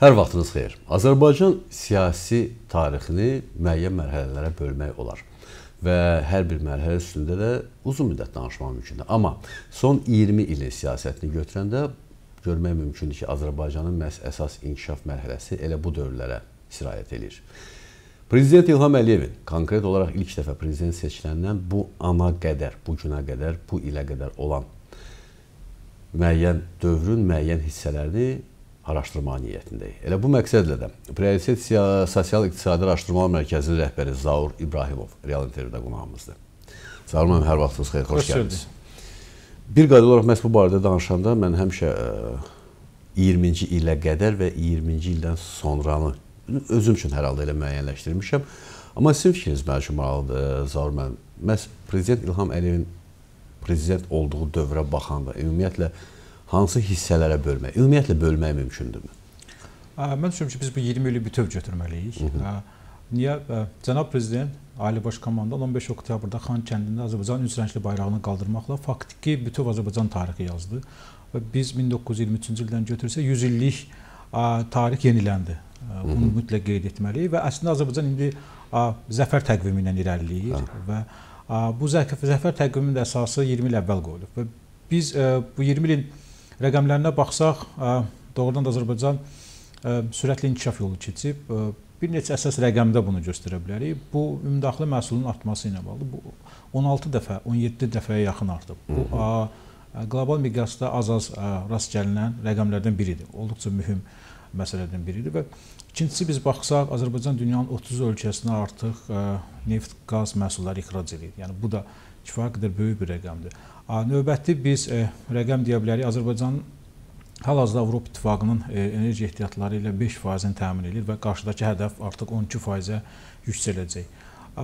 Hər vaxtınız xeyir. Azərbaycan siyasi tarixini müəyyən mərhələlərə bölmək olar və hər bir mərhələ üstündə də uzun müddət danışmaq mümkündür. Amma son 20 ilin siyasətini götürəndə görmək mümkündür ki, Azərbaycanın məhz əsas inkişaf mərhələsi elə bu dövrlərə sirayət edir. Prezident İlham Əliyevin konkret olaraq ilk dəfə prezident seçiləndən bu ana qədər, bu günə qədər, bu ilə qədər olan müəyyən dövrün müəyyən hissələrini araşdırma niyyətindəyik. Elə bu məqsədlə də Prioritet Sosial-İqtisadi Araşdırmalar Mərkəzinin rəhbəri Zaur İbrahimov real intervyuda qonağımızdır. Zaur müəllim, hər vaxtınız xeyir, xoş, gəldiniz. Bir qayda olaraq məhz bu barədə danışanda mən həmişə 20-ci e, ilə qədər və 20-ci ildən sonranı özüm üçün hər halda elə müəyyənləşdirmişəm. Amma sizin fikriniz mənim üçün maraqlıdır, e, Zaur müəllim. Məhz prezident İlham Əliyevin prezident olduğu dövrə baxanda ümumiyyətlə hansı hissələrə bölmək, ümumiyyətlə bölmək mümkündürmü? Mən düşünürəm ki, biz bu 20 ili bütöv götürməliyik. Hı -hı. Niyə cənab prezident Ali Baş Komandan 15 oktyabrda Xan kəndində Azərbaycan üç rəngli bayrağını qaldırmaqla faktiki bütöv Azərbaycan tarixi yazdı və biz 1923-cü ildən götürsək 100 illik tarix yeniləndi. Bunu mütləq qeyd etməliyik və əslində Azərbaycan indi zəfər təqvimi ilə irəliləyir Hə. və bu zəfər təqviminin də əsası 20 il əvvəl qoyulub və biz bu 20 ilin rəqəmlərinə baxsaq, doğrudan da Azərbaycan sürətli inkişaf yolu keçib. Bir neçə əsas rəqəmdə bunu göstərə bilərik. Bu ümumdaxili məhsulun artması ilə bağlı. Bu 16 dəfə, 17 dəfəyə yaxın artıb. Bu qlobal miqyasda az-az rast gəlinən rəqəmlərdən biridir. Olduqca mühüm məsələlərdən biridir və ikincisi biz baxsaq, Azərbaycan dünyanın 30 ölkəsinə artıq neft, qaz məhsulları ixrac edir. Yəni bu da kifayət qədər böyük bir rəqəmdir. Növbəti biz rəqəm deyə bilərik. Azərbaycan hal-hazırda Avropa İttifaqının enerji ehtiyatları ilə 5%-ni təmin edir və qarşıdakı hədəf artıq 12%-ə yüksələcək.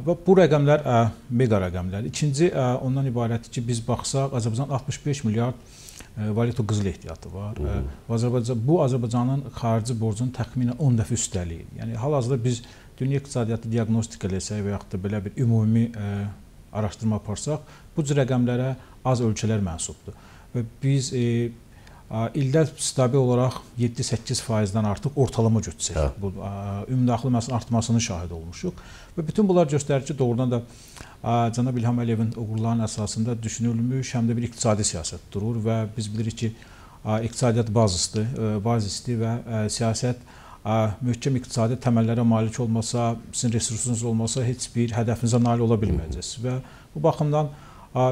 Və bu rəqəmlər mega rəqəmlərdir. İkinci ondan ibarətdir ki, biz baxsaq Azərbaycan 65 milyard valyuta qızıl ehtiyatı var. Azərbaycan bu Azərbaycanın xarici borcunun təxminən 10 dəfə üstəliyir. Yəni hal-hazırda biz dünya iqtisadiyyatı diaqnostika eləsək və yaxud da belə bir ümumi araşdırma aparsaq, bu cür rəqəmlərə az ölkələr mənsubdur. Və biz e, ildə stabil olaraq 7-8%-dən artıq ortalama götürsək, hə. bu ümumdaxili məhsulun artmasının şahid olmuşuq və bütün bunlar göstərir ki, doğrudan da cənab İlham Əliyevin uğurlarının əsasında düşünülmüş həm də bir iqtisadi siyasət durur və biz bilirik ki, iqtisadiyyat bazisdir, bazisdir və siyasət möhkəm iqtisadi təməllərə malik olmasa, sizin resursunuz olmasa heç bir hədəfinizə nail ola bilməyəcəksiniz və bu baxımdan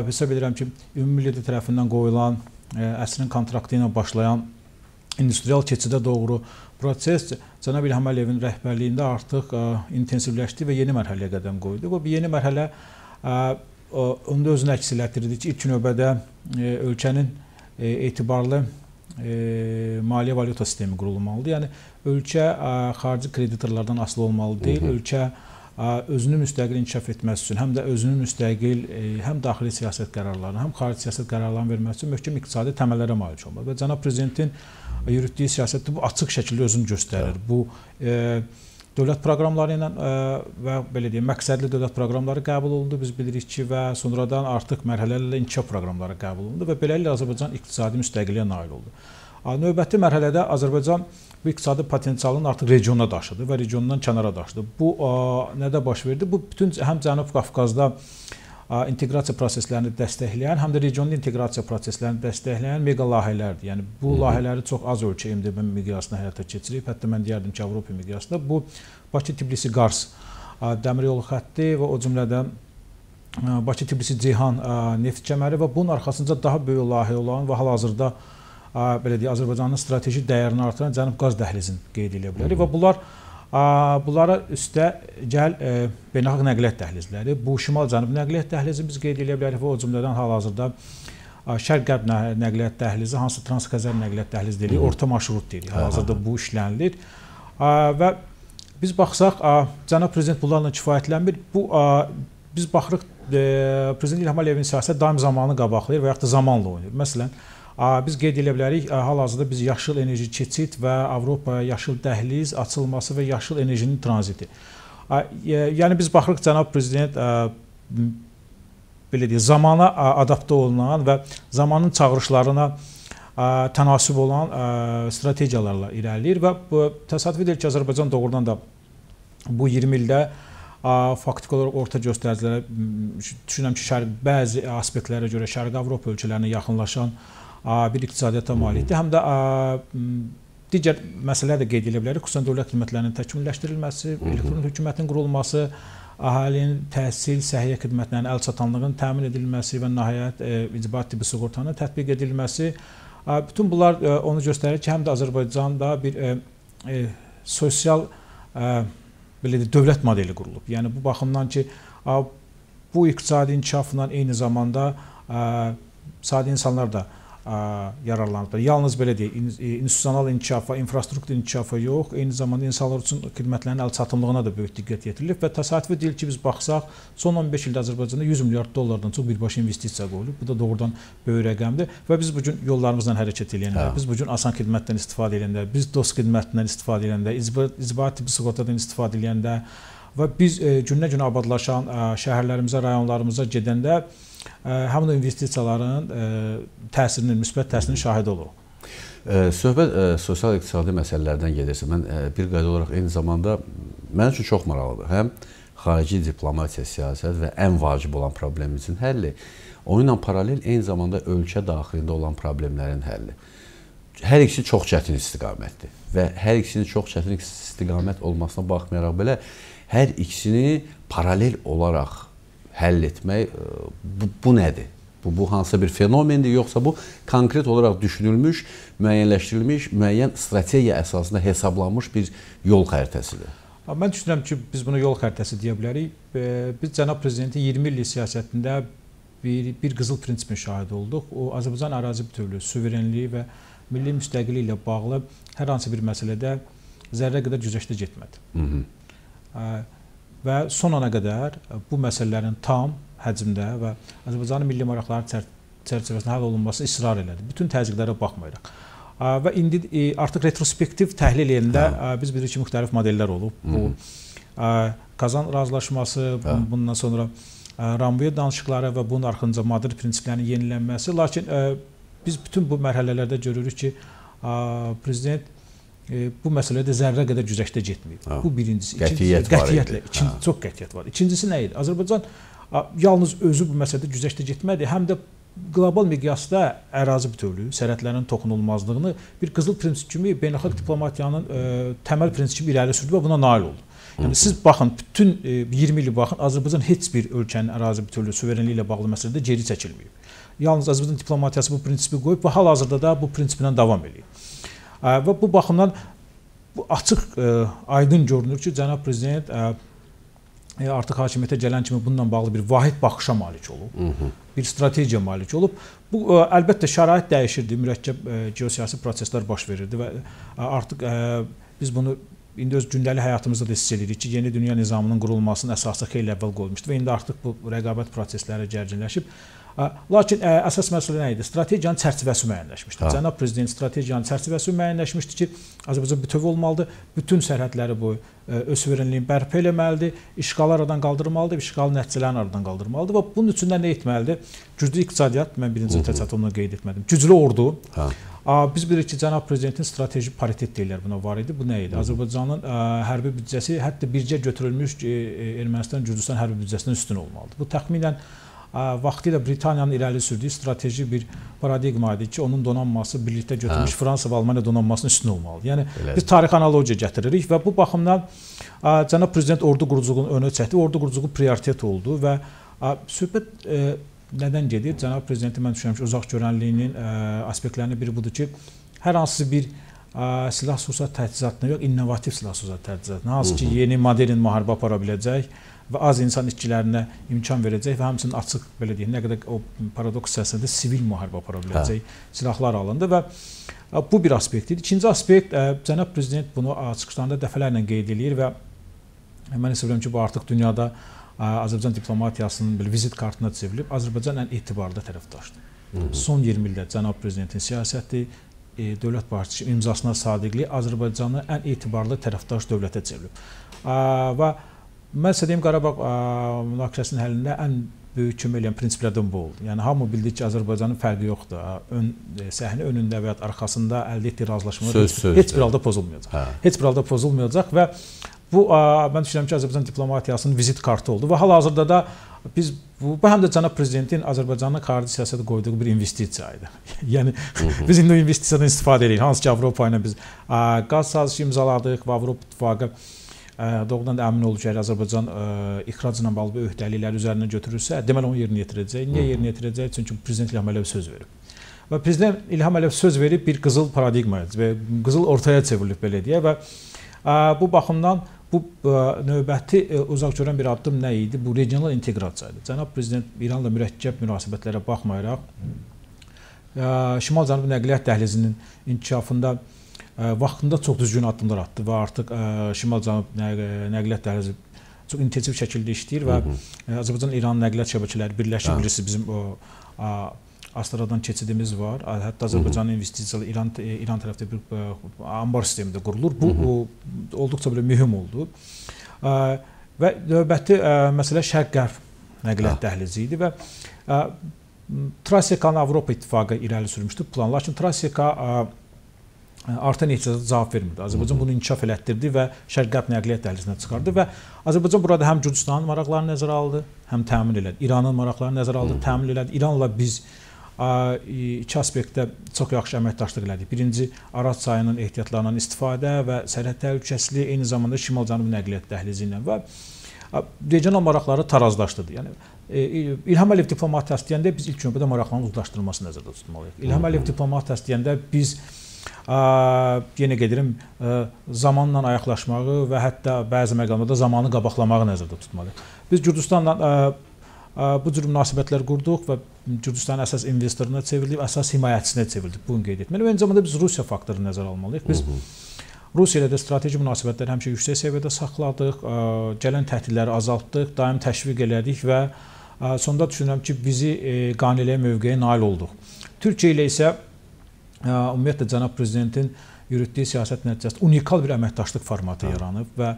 hesab edirəm ki, ümumi milliyyət tərəfindən qoyulan əsrin kontraktı ilə başlayan industrial keçidə doğru proses cənab İlham Əliyevin rəhbərliyində artıq intensivləşdi və yeni mərhələyə qədəm qoydu. Bu yeni mərhələ onda özünü əks etdirirdi ki, ilk növbədə ölkənin etibarlı maliyyə valyuta sistemi qurulmalıdır. Yəni ölkə xarici kreditorlardan asılı olmalı deyil. Hı -hı. Ölkə özünü müstəqil inkişaf etməsi üçün, həm də özünü müstəqil həm daxili siyasət qərarlarını, həm xarici siyasət qərarlarını verməsi üçün möhkəm iqtisadi təməllərə malik olmalı. Və cənab prezidentin yürütdüyü siyasətdə bu açıq şəkildə özünü göstərir. Bu e, dövlət proqramları ilə və belə deyim, məqsədli dövlət proqramları qəbul olundu. Biz bilirik ki, və sonradan artıq mərhələlərlə inkişaf proqramları qəbul olundu və beləliklə Azərbaycan iqtisadi müstəqilliyə nail oldu. Növbəti mərhələdə Azərbaycan bu iqtisadi potensialını artıq regiona daşıdı və regiondan kənara daşıdı. Bu nədə baş verdi? Bu bütün həm Cənub Qafqazda inteqrasiya proseslərini dəstəkləyən, həm də regional inteqrasiya proseslərini dəstəkləyən mega layihələrdir. Yəni bu layihələri çox az ölkə MDB miqyasında həyata keçirib. Hətta mən deyərdim ki, Avropa miqyasında bu Bakı-Tbilisi-Qars dəmir yolu xətti və o cümlədən Bakı-Tbilisi-Ceyhan neft kəməri və bunun arxasında daha böyük layihə olan və hal-hazırda belə deyək, Azərbaycanın strateji dəyərini artıran Cənub qaz dəhlizini qeyd edə bilərik və bunlar bunlara üstə gəl beynəlxalq nəqliyyat dəhlizləri, bu şimal-cənub nəqliyyat dəhlizi biz qeyd edə bilərik və o cümlədən hal-hazırda şərq-qərb nəqliyyat dəhlizi, hansı Transxəzər nəqliyyat dəhlizi deyirik, orta marşrut deyirik. Hal-hazırda bu işlənilir. Və biz baxsaq, cənab prezident bunlarla kifayətlənmir. Bu biz baxırıq prezident İlham Əliyevin siyasəti daim zamanı qabaqlayır və yaxud da zamanla oynayır. Məsələn, Biz qeyd edə bilərik, hal-hazırda biz yaşıl enerji keçid və Avropaya yaşıl dəhliz açılması və yaşıl enerjinin tranziti. Yəni biz baxırıq cənab prezident belə deyək, zamana adaptə olunan və zamanın çağırışlarına tənasib olan strategiyalarla irəliləyir və bu təsadüfi deyil ki, Azərbaycan doğrudan da bu 20 ildə faktiki olaraq orta göstəricilərə düşünürəm ki, şərq bəzi aspektlərə görə Şərqi Avropa ölkələrinə yaxınlaşan bir iqtisadiyyata malikdir. Həm də digər məsələlər də qeyd edə bilərik. Xüsusən dövlət xidmətlərinin təkmilləşdirilməsi, elektron hökumətin qurulması, əhalinin təhsil, səhiyyə xidmətlərinin əlçatanlığının təmin edilməsi və nəhayət e, icbari tibbi sığortanın tətbiq edilməsi bütün bunlar e, onu göstərir ki, həm də Azərbaycanda bir e, e, sosial e, belə də dövlət modeli qurulub. Yəni bu baxımdan ki, bu iqtisadi inkişafla eyni zamanda sadə insanlar da yararlanıblar. Yalnız belə deyək, e, institusional inkişafa, infrastruktur inkişafa yox, eyni zamanda insanlar üçün xidmətlərin əlçatımlığına da böyük diqqət yetirilib və təsadüfi deyil ki, biz baxsaq, son 15 ildə Azərbaycanda 100 milyard dollardan çox birbaşa investisiya qoyulub. Bu da doğrudan böyük rəqəmdir və biz bu gün yollarımızla hərəkət edəndə, biz bu gün asan xidmətdən istifadə edəndə, biz dost xidmətindən istifadə edəndə, icbari tibbi sığortadan istifadə edəndə və biz e, günə-günə abadlaşan şəhərlərimizə, rayonlarımıza gedəndə həmin o investisiyaların təsirinin, müsbət təsirinin şahidi oluruq. Söhbət sosial-iqtisadi məsələlərdən gedirsə, mən bir qayda olaraq eyni zamanda mənim üçün çox maraqlıdır. Həm xarici diplomatiya, siyasət və ən vacib olan problemimizin həlli, onunla paralel eyni zamanda ölkə daxilində olan problemlərin həlli. Hər ikisi çox çətin istiqamətdir və hər ikisinin çox çətin istiqamət olmasına baxmayaraq belə hər ikisini paralel olaraq həll etmək e, bu, bu nədir? Bu, bu hansısa bir fenomendir, yoxsa bu konkret olaraq düşünülmüş, müəyyənləşdirilmiş, müəyyən strategiya əsasında hesablanmış bir yol xəritəsidir? Mən düşünürəm ki, biz buna yol xəritəsi deyə bilərik. Biz cənab prezidentin 20 illik siyasətində bir, bir qızıl prinsipin şahidi olduq. O Azərbaycan ərazi bütövlüyü, suverenliyi və milli müstəqillik ilə bağlı hər hansı bir məsələdə zərrə qədər güzəştə getmədi. Hı -hı və son ana qədər bu məsələlərin tam həcmdə və Azərbaycanın milli maraqları çərçivəsində həll olunması israr elədi. Bütün təzyiqlərə baxmayaraq. Və indi e, artıq retrospektiv təhlil elində hə. biz bilirik ki, müxtəlif modellər olub. Bu Kazan razılaşması, hə. bundan sonra Rambuya danışıqları və bunun arxasınca Madrid prinsiplərinin yenilənməsi, lakin biz bütün bu mərhələlərdə görürük ki, prezident e, bu məsələdə zərrə qədər güzəştə getməyib. Ha. Bu birincisi. Qətiyyət var. Qətiyyətlə, ikinci ha. çox qətiyyət var. İkincisi nə idi? Azərbaycan yalnız özü bu məsələdə güzəştə getmədi, həm də qlobal miqyasda ərazi bütövlüyü, sərhədlərin toxunulmazlığını bir qızıl prinsip kimi beynəlxalq diplomatiyanın ə, e, təməl prinsipi kimi irəli sürdü və buna nail oldu. Yəni siz baxın, bütün ə, e, 20 ili baxın, Azərbaycan heç bir ölkənin ərazi bütövlüyü, suverenliyi ilə bağlı məsələdə geri çəkilməyib. Yalnız Azərbaycan diplomatiyası bu prinsipi qoyub və hal-hazırda da bu prinsiplə davam edir. Və bu baxımdan bu açıq aydın görünür ki, cənab prezident ə, artıq hakimiyyətə gələn kimi bununla bağlı bir vahid baxışa malik olub. Hı -hı. Bir strategiya malik olub. Bu əlbəttə şərait dəyişirdi, mürəkkəb geosiyasi proseslər baş verirdi və artıq biz bunu indi öz gündəlik həyatımızda da hiss edirik ki, yeni dünya nizamının qurulmasının əsası xeyli əvvəl qoyulmuşdu və indi artıq bu rəqabət prosesləri gərginləşib. Lakin ə, əsas məsələ nə idi? Strategiyanın çərçivəsi müəyyənləşmişdi. Ha. Cənab prezident strategiyanın çərçivəsi müəyyənləşmişdi ki, Azərbaycan bütöv olmalıdır, bütün sərhədləri boyu öz suverenliyini bərpa etməlidir, işğalı aradan qaldırmalıdır, işğal nəticələrini aradan qaldırmalıdır və bunun üçün də nə etməlidir? Güclü iqtisadiyyat, mən birinci təsəvvürünü qeyd etmədim. Güclü ordu. Ha. Biz bilirik ki, cənab prezidentin strateji paritet deyirlər buna var idi. Bu nə idi? Azərbaycanın ə, hərbi büdcəsi hətta bircə götürülmüş ə, Ermənistan, Gürcüstan hərbi büdcəsindən üstün olmalıdır. Bu təxminən vaxtilə Britaniyanın irəli sürdüyü strateji bir paradigma idi ki, onun donanması birlikdə götürmüş hə. Fransa və Almaniya donanmasının üstün olmalıdır. Yəni Belə. biz tarixi analogiya gətiririk və bu baxımdan cənab prezident ordu quruculuğunu önə çəkdi. Ordu quruculuğu prioritet oldu və söhbət nədən gedir? Cənab prezidenti mən düşünürəm ki, uzaq görənliyinin ə, aspektlərindən biri budur ki, hər hansı bir ə, silah sursat təchizatına yox, innovativ silah sursat təchizatına, hansı ki, yeni modern müharibə apara biləcək və az insan işçilərinə imkan verəcək və həmçinin açıq belə deyək, nə qədər o paradoks hissəsində sivil müharibə apara biləcək hə. silahlar alındı və bu bir aspektdir. İkinci aspekt cənab prezident bunu çıxışlarında dəfələrlə qeyd eləyir və mən hesab edirəm ki, bu artıq dünyada Azərbaycan diplomatiyasının bir vizit kartına çevrilib. Azərbaycan ən etibarlı tərəfdaşdır. Hı -hı. Son 20 ildə cənab prezidentin siyasəti, e, dövlət başçısı imzasına sadiqlik Azərbaycanı ən etibarlı tərəfdaş dövlətə çevirib. Və Mən sizə deyim Qarabağ münaqişəsinin həllində ən böyük kömək edən prinsiplərdən bu oldu. Yəni hamı bildi ki, Azərbaycanın fərqi yoxdur. Ön e, səhnə önündə və ya arxasında əldə etdiyi razılaşmalar söz, heç, heç bir halda pozulmayacaq. Hə. Heç bir halda pozulmayacaq və bu mən düşünürəm ki, Azərbaycan diplomatiyasının vizit kartı oldu və hal-hazırda da biz bu, bu həm də cənab prezidentin Azərbaycanın xarici siyasətə qoyduğu bir investisiya idi. yəni Hı -hı. biz indi o investisiyadan istifadə edirik. Hansı ki, Avropa ilə biz ə, qaz sazişi imzaladıq və Avropa İttifaqı ə, doğrudan da əmin olub ki, Azərbaycan ə, ixrac ilə bağlı öhdəlikləri üzərinə götürürsə, deməli onu yerinə yetirəcək. Niyə yerinə yetirəcək? Çünki prezident İlham Əliyev söz verib. Və prezident İlham Əliyev söz verib bir qızıl paradigmaya və qızıl ortaya çevrilib belə deyə və ə, bu baxımdan Bu növbəti uzaqgörən bir addım nə idi? Bu regional inteqrasiya idi. Cənab prezident İranla mürəkkəb münasibətlərə baxmayaraq Şimal-Cənub nəqliyyat dəhlizinin inkişafında vaxtında çox düzgün addımlar atdı və artıq Şimal-Cənub nəqliyyat dəhlizi çox intensiv şəkildə işləyir və Azərbaycan-İran nəqliyyat şəbəkələri birləşib bilirsiniz bizim o Astradan keçidimiz var. Hətta Azərbaycanın investisiyaları İran İran tərəfdə bir anbar sistemi də qurulur. Bu o, olduqca belə mühüm oldu. Və növbəti məsələ Şərq-Qərb nəqliyyat dəhlizi idi və Trasekanı Avropa İttifaqı irəli sürmüşdü plan. Lakin Traseka artan ehtiyacata cavab vermirdi. Azərbaycan bunu inkişaf elətdirdi və Şərq-Qərb nəqliyyat dəhlizinə çıxardı və Azərbaycan burada həm Gürcüstanın maraqlarını nəzərə aldı, həm təmin elədi. İranın maraqlarını nəzərə aldı, təmin elədi. İranla biz iki aspektdə çox yaxşı əməkdaşlıq elədik. Birinci Araz çayının ehtiyatlarından istifadə və sərhəd təhlükəsizliyi, eyni zamanda şimal-cənub nəqliyyat dəhlizi ilə və regional maraqları tarazlaşdırdı. Yəni İlham Əliyev diplomatiyası deyəndə biz ilk növbədə maraqların uzlaşdırılması nəzərdə tutmalıyıq. İlham Əliyev diplomatiyası deyəndə biz yenə gedirəm ə, zamanla ayaqlaşmağı və hətta bəzi məqamlarda zamanı qabaqlamağı nəzərdə tutmalıyıq. Biz Gürcüstanla bu cür münasibətlər qurduq və Gürcüstanın əsas investoruna çevrildik, əsas himayəçisinə çevrildik. Bunu qeyd etməliyəm. Eyni zamanda biz Rusiya faktorunu nəzərə almalıyıq. Biz Rusiya ilə də strateji münasibətləri həmişə yüksək səviyyədə saxladıq, gələn təhdidləri azaltdıq, daim təşviq elədik və sonda düşünürəm ki, bizi qaniliyə mövqeyə nail olduq. Türkiyə ilə isə ümumiyyətlə cənab prezidentin yürütdüyü siyasət nəticəsində unikal bir əməkdaşlıq formatı yaranıb və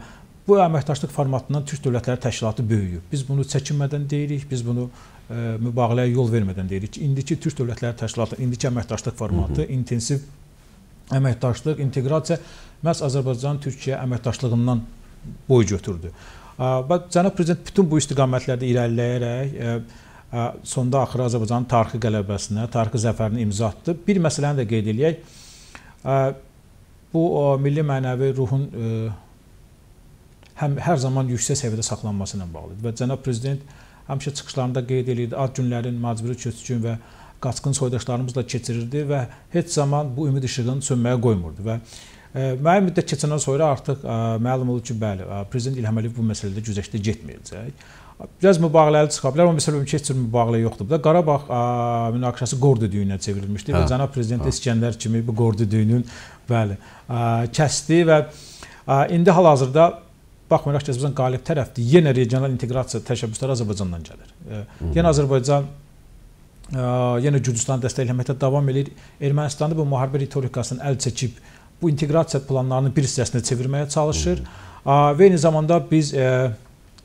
Bu əməkdaşlıq formatından Türk Dövlətləri Təşkilatı böyüyüb. Biz bunu çəkinmədən deyirik, biz bunu ə, mübaliğəyə yol vermədən deyirik ki, indiki Türk Dövlətləri Təşkilatı, indiki əməkdaşlıq formatı Hı -hı. intensiv əməkdaşlıq, inteqrasiya məhz Azərbaycan-Türkiyə əməkdaşlığından boy götürdü. Və cənab prezident bütün bu istiqamətlərdə irəliləyərək sonda axırı Azərbaycanın tarixi qələbəsinə, tarixi zəfərinə imza atdı. Bir məsələni də qeyd eləyək. Bu milli mənəvi ruhun həm hər zaman yüksək səviyyədə saxlanması ilə bağlıdır. Və cənab prezident həmişə çıxışlarında qeyd edirdi, ad günlərin məcburi köçkün və qaçqın soydaşlarımızla keçirirdi və heç zaman bu ümid işığını sönməyə qoymurdu və müəyyən müddət keçəndən sonra artıq məlum oldu ki, bəli, prezident İlham Əliyev bu məsələdə güzəştə getməyəcək. Biraz mübaliğəli çıxa bilər, amma məsələn heç bir mübaliğə yoxdur. Da Qarabağ ə, münaqişəsi qor düyünə çevrilmişdi hə. və cənab prezident hə. İskəndər kimi bu qor düyünün bəli, ə, kəsdi və ə, indi hal-hazırda Baxmayaraq ki, Azərbaycan qalib tərəfdir, yenə regional inteqrasiya təşəbbüsləri Azərbaycandan gəlir. Yenə Azərbaycan yenə Gürcüstanı dəstəkləməkdə davam edir. Ermənistanda bu müharibə ritorikasının əl çəkib bu inteqrasiya planlarının bir hissəsinə çevirməyə çalışır. Və eyni zamanda biz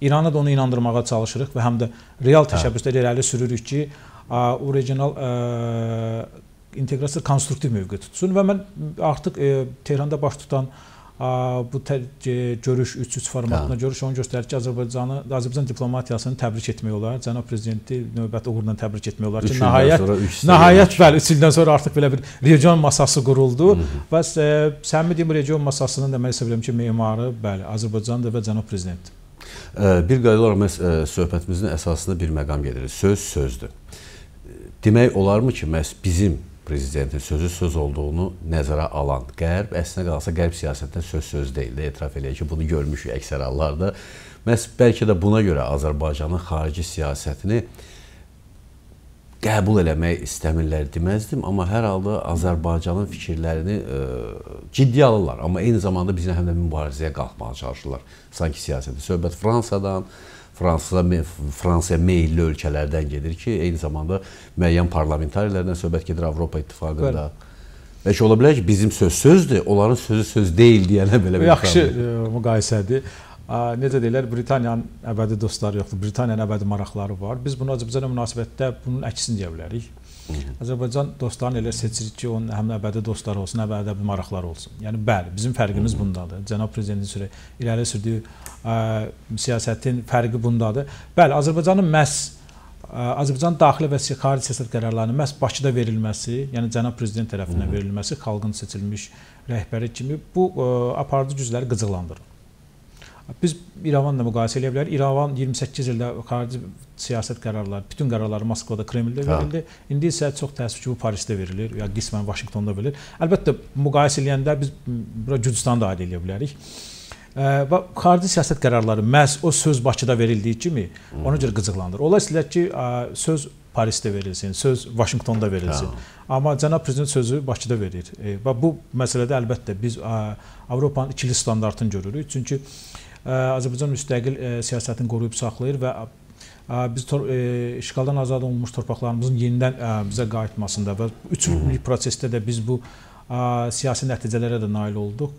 İranı da onu inandırmağa çalışırıq və həm də real hə. təşəbbüslər irəli sürürük ki, o regional inteqrasiya konstruktiv mövqe tutsun və mən artıq Tehranda baş tutan bu görüş 3-3 formatında hə. görüş onu göstərir ki, Azərbaycanı, Azərbaycan diplomatiyasını təbrik etmək olar. Cənab prezidenti növbəti uğurla təbrik etmək olar ki, nəhayət nəhayət bəli 3 ildən sonra artıq belə bir region masası quruldu və e, səmimi deyim region masasının demək istəyirəm ki, memarı bəli Azərbaycandır və cənab prezident. Bir qayda olaraq mēs söhbətimizin əsasında bir məqam gedir. Söz sözdür. Demək olarmı ki, məhz bizim prezidentin sözü söz olduğunu nəzərə alan Qərb, əslində qalsa Qərb siyasətində söz söz deyil də etiraf eləyək ki, bunu görmüşük əksər hallarda. Məhz bəlkə də buna görə Azərbaycanın xarici siyasətini qəbul eləmək istəmirlər deməzdim, amma hər halda Azərbaycanın fikirlərini ə, e, ciddi alırlar, amma eyni zamanda bizlə həm də mübarizəyə qalxmağa çalışırlar. Sanki siyasətdə söhbət Fransadan, Fransa Fransaya meylli ölkələrdən gedir ki, eyni zamanda müəyyən parlamentarilərdən söhbət gedir Avropa İttifaqında. Bəlkə ola bilər ki, bizim söz sözdür, onların sözü söz deyil deyənə belə bir yaxşı e, müqayisədir. Necə deyirlər, Britaniyanın əbədi dostları yoxdur, Britaniyanın əbədi maraqları var. Biz bunu Azərbaycana münasibətdə bunun əksini deyə bilərik. Azərbaycan dostlarını elə seçirik ki, onun həm əbədi dostları olsun, həm əbədi maraqları olsun. Yəni bəli, bizim fərqimiz bundadır. Cənab prezidentin sürə irəli sürdüyü ə, siyasətin fərqi bundadır. Bəli, Azərbaycanın məhz Azərbaycan daxili və xarici siyasət qərarlarının məhz Bakıda verilməsi, yəni cənab prezident tərəfindən verilməsi xalqın seçilmiş rəhbəri kimi bu ə, aparıcı gücləri qıcıqlandırır. Biz İrəvanla müqayisə edə bilərik. İrəvan 28 ildə xarici siyasət qərarları, bütün qərarları Moskvada, Kremldə verildi. Hə. İndi isə çox təəssüf ki, bu Parisdə verilir, ya qismən Vaşinqtonda verilir. Əlbəttə müqayisə edəndə biz bura Gürcüstanı da aid edə bilərik. Və xarici siyasət qərarları məhz o söz Bakıda verildiyi kimi ona görə qıcıqlandır. Ola istəyirlər ki, söz Parisdə verilsin, söz Vaşinqtonda verilsin. Hə. Amma cənab prezident sözü Bakıda verir. Və bu məsələdə əlbəttə biz Avropanın ikili standartını görürük. Çünki Azərbaycan müstəqil siyasətini qoruyub saxlayır və biz işğaldan azad olunmuş torpaqlarımızın yenidən bizə qayıtmasında və 3 illik prosesdə də biz bu siyasi nəticələrə də nail olduq.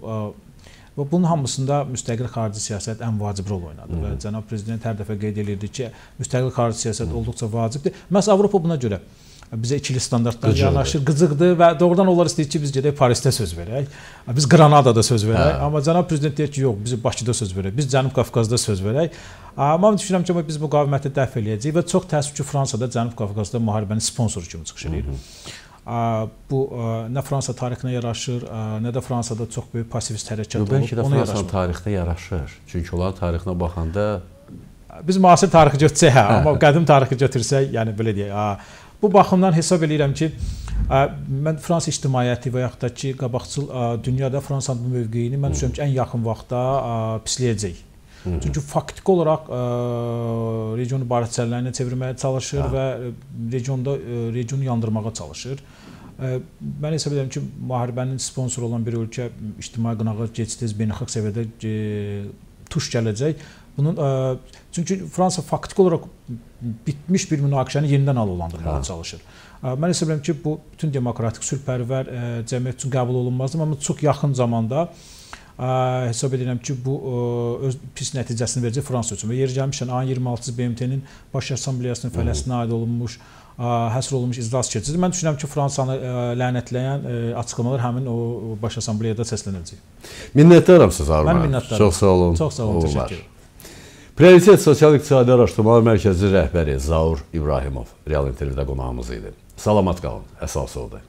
Və bunun hamısında müstəqil xarici siyasət ən vacib rol oynadı və cənab prezident hər dəfə qeyd edirdi ki, müstəqil xarici siyasət olduqca vacibdir. Məhz Avropa buna görə bizə ikili standartlar yanaşır, qıcıqdır və doğrudan onlar istəyir ki, biz gedək Parisdə söz verək. Biz Qranadada söz verək. Hə. Amma cənab prezident deyir ki, yox, biz Bakıda söz verək. Biz Cənub Qafqazda söz verək. Amma düşünürəm ki, biz müqaviməti dəf eləyəcəyik və çox təəssüf ki, Fransada Cənub Qafqazda müharibənin sponsoru kimi çıxış edir bu nə Fransa tarixinə yaraşır, nə də Fransada çox böyük passivist hərəkat olub. Bəlkə də Fransa tarixinə yaraşır. Çünki onların tarixinə baxanda biz müasir tarixi götürsək, hə, amma qədim tarixi götürsək, yəni belə deyək, bu baxımdan hesab eləyirəm ki, mən Fransa ictimaiyyəti və yaxud da ki, qabaqcıl dünyada Fransanın mövqeyini mən düşünürəm ki, ən yaxın vaxtda pisləyəcək. Çünki faktiki olaraq ə, regionu barətçilərinə çevirməyə çalışır ha. və regionda ə, regionu yandırmağa çalışır. Ə, mən hesab edirəm ki, müharibənin sponsoru olan bir ölkə ictimai qınağa gec-tez beynəlxalq səviyyədə ə, tuş gələcək. Bunun ə, çünki Fransa faktiki olaraq bitmiş bir münaqişəni yenidən alovlandırmağa ha. çalışır. Ə, mən hesab edirəm ki, bu bütün demokratik sülhpərvər cəmiyyət üçün qəbul olunmazdır, amma çox yaxın zamanda hesab edirəm ki, bu öz pis nəticəsini verəcək Fransa üçün. Və yeri gəlmişkən ayın 26-cı BMT-nin Baş Assambleyasının fələsinə aid olunmuş həsr olunmuş iclas keçirir. Mən düşünürəm ki, Fransanı lənətləyən açıqlamalar həmin o Baş Assambleyada səslənəcək. Minnətdaram sizə Arman. Mən minnətdaram. Çox sağ olun. Çox sağ olun, təşəkkür edirəm. Prioritet Sosial-İqtisadi Araşdırmalar Mərkəzi rəhbəri Zaur İbrahimov real intervyuda qonağımız idi. Salamat qalın. Əsas oldu.